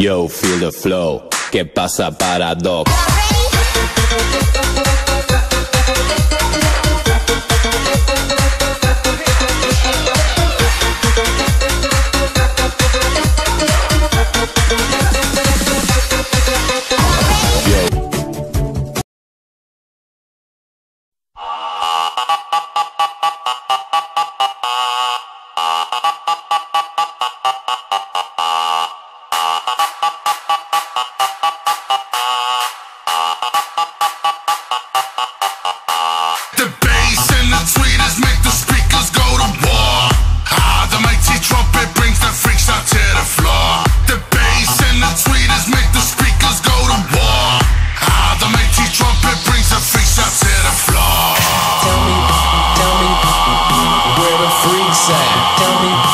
Yo, feel the flow. ¿Qué pasa, Paradox? tell me